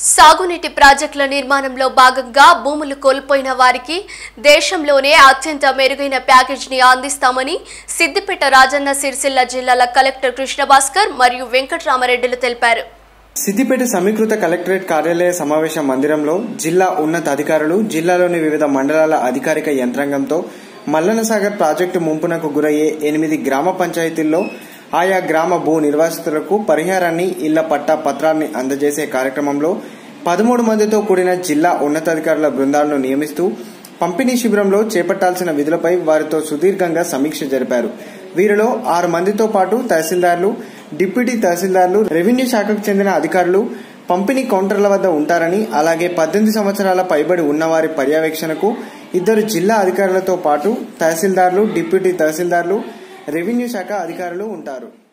సాగునీటి ప్రాజెక్టుల నిర్మాణంలో భాగంగా భూములు కోల్పోయిన వారికి దేశంలోనే అత్యంత మెరుగైన ప్యాకేజీని అందిస్తామని సిద్దిపేట రాజన్న సిరిసిల్ల జిల్లాల కలెక్టర్ కృష్ణభాస్కర్ మరియు వెంకటరామరెడ్డిలు తెలిపారు. సిద్దిపేట సమీకృత కలెక్టరేట్ కార్యాలయ సమావేశ మందిరంలో జిల్లా ఉన్నత అధికారులు జిల్లాలోని వివిధ మండలాల అధికారిక యంత్రాంగంతో మల్లనసాగర్ ప్రాజెక్టు ముంపునకు గురయ్యే ఎనిమిది గ్రామ పంచాయతీల్లో ఆయా గ్రామ భూ నిర్వాసితులకు పరిహారాన్ని ఇళ్ళ పట్టా పత్రాన్ని అందజేసే కార్యక్రమంలో పదమూడు మందితో కూడిన జిల్లా ఉన్నతాధికారుల బృందాలను నియమిస్తూ పంపిణీ శిబిరంలో చేపట్టాల్సిన విధులపై వారితో సుదీర్ఘంగా సమీక్ష జరిపారు. వీరిలో ఆరు మందితో పాటు తహసీల్దార్లు డిప్యూటీ తహసీల్దార్లు రెవెన్యూ శాఖకు చెందిన అధికారులు పంపిణీ కౌంటర్ల వద్ద ఉంటారని అలాగే పద్దెనిమిది సంవత్సరాల పైబడి ఉన్నవారి పర్యవేక్షణకు ఇద్దరు జిల్లా అధికారులతో పాటు తహసీల్దార్లు డిప్యూటీ తహసీల్దార్లు రెవెన్యూ శాఖ అధికారులు ఉంటారు.